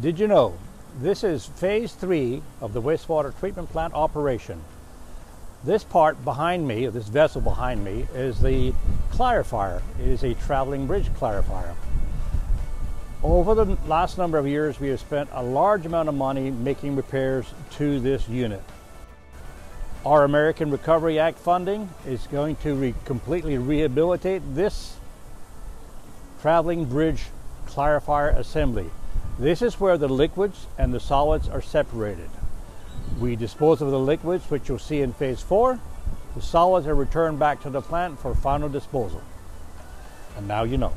Did you know this is phase three of the wastewater treatment plant operation? This part behind me, this vessel behind me, is the clarifier. It is a traveling bridge clarifier. Over the last number of years, we have spent a large amount of money making repairs to this unit. Our American Recovery Act funding is going to re completely rehabilitate this traveling bridge clarifier assembly. This is where the liquids and the solids are separated. We dispose of the liquids, which you'll see in phase four. The solids are returned back to the plant for final disposal. And now you know.